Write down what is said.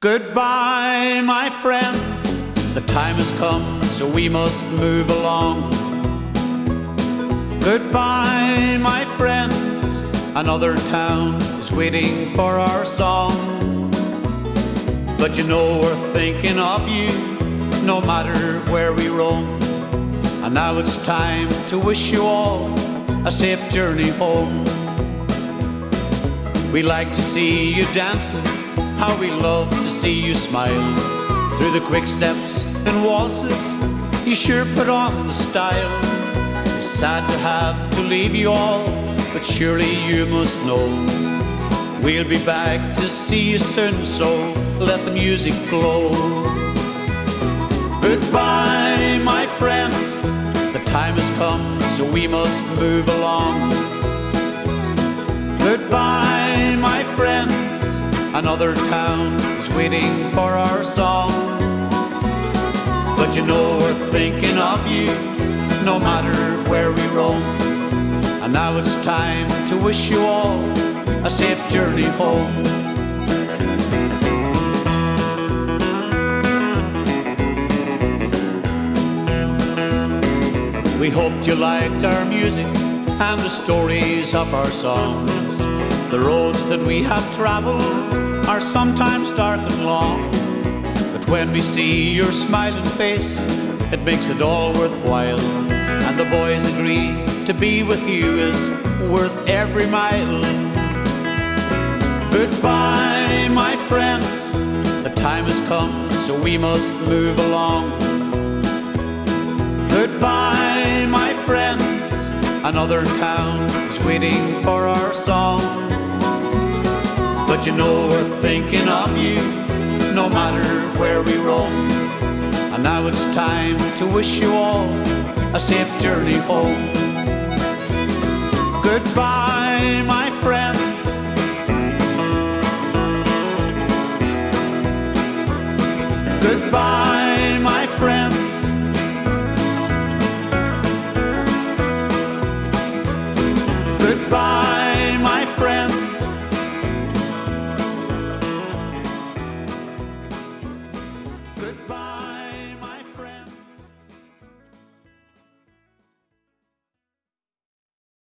Goodbye, my friends. The time has come, so we must move along. Goodbye, my friends. Another town is waiting for our song. But you know we're thinking of you, no matter where we roam. And now it's time to wish you all a safe journey home. We like to see you dancing, how we love to see you smile. Through the quick steps and waltzes, you sure put on the style. It's sad to have to leave you all, but surely you must know. We'll be back to see you soon, so let the music flow. Goodbye, my friends, the time has come, so we must move along. Goodbye. Another town is waiting for our song. But you know we're thinking of you, no matter where we roam. And now it's time to wish you all a safe journey home. We hoped you liked our music and the stories of our songs. The roads that we have traveled are sometimes dark and long. But when we see your smiling face, it makes it all worthwhile. And the boys agree to be with you is worth every mile. Goodbye, my friends. The time has come, so we must move along. Goodbye, my friends. Another town is waiting for our song. But you know we're thinking of you, no matter where we roam. And now it's time to wish you all a safe journey home. Goodbye.